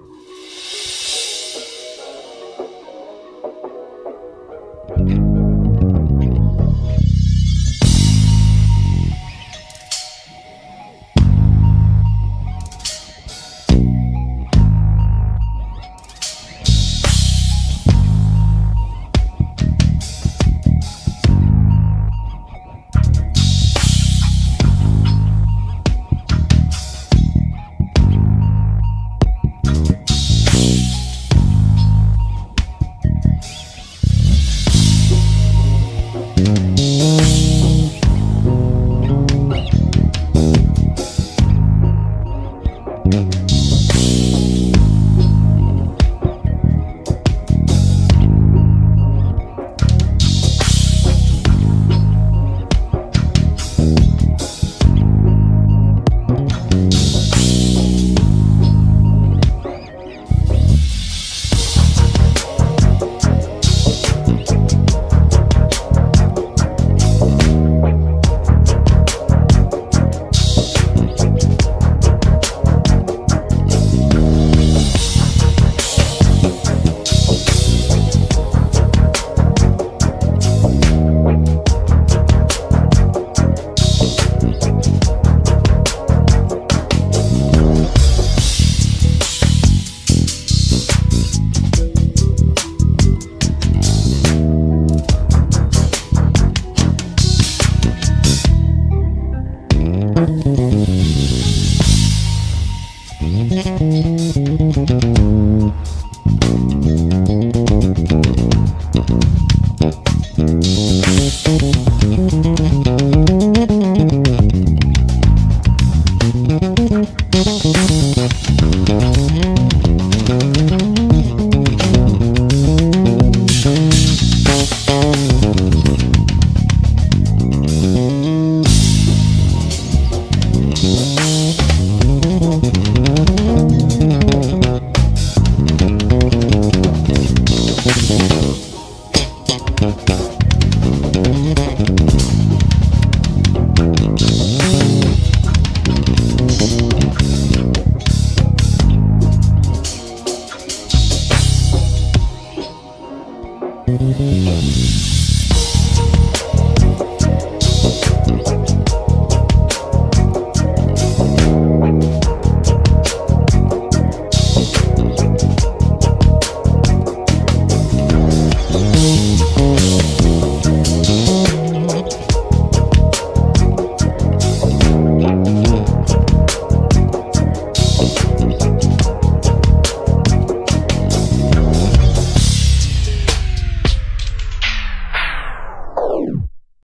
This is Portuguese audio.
Mm-hmm. Música